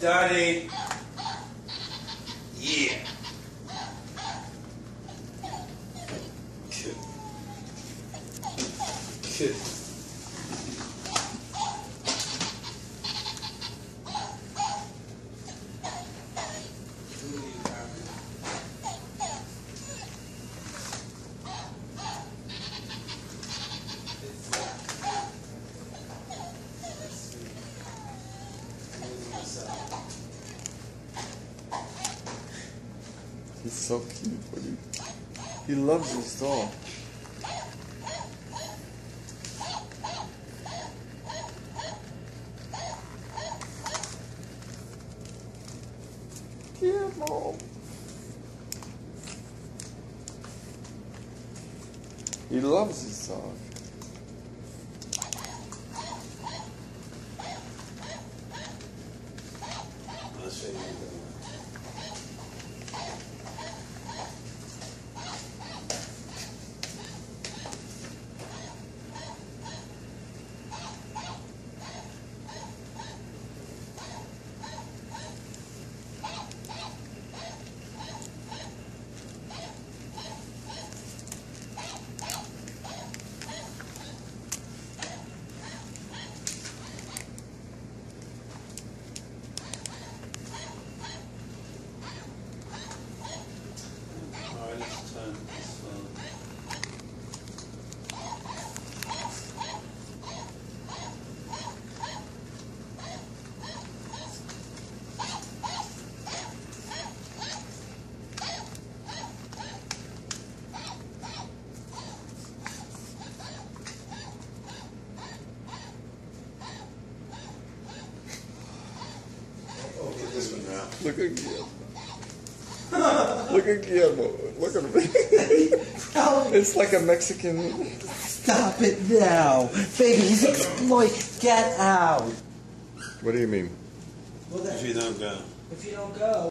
Daddy. Yeah. Good. Good. He's so cute, buddy. He loves his doll. Yeah, mom. He loves his dog. Look at Guillermo. Look at Guillermo. Look at him. it's like a Mexican. Stop it now. Baby, he's exploit. Get out. What do you mean? Well, If you don't go. if you don't go.